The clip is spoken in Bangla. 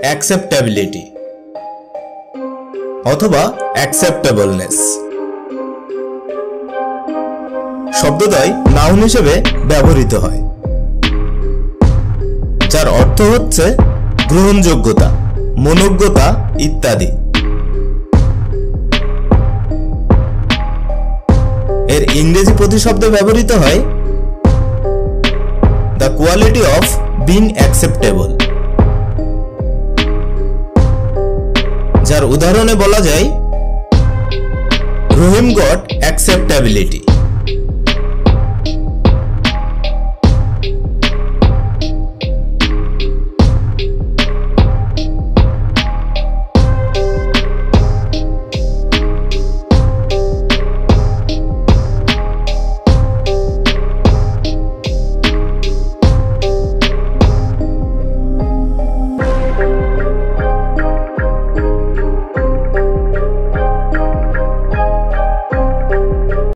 অ্যাকসেপ্টেবিলিটি অথবা অ্যাকসেপ্টেবলনেস শব্দদ্বয় নাউন হিসেবে ব্যবহৃত হয়। যার অর্থ হচ্ছে গ্রহণযোগ্যতা, মনোজ্ঞতা ইত্যাদি। এর ইংরেজি প্রতিশব্দ ব্যবহৃত হয় দ্য of বিং অ্যাকসেপ্টেবল যার উদাহরণে বলা যায় রহিম গট অ্যাকসেপ্টেবিলিটি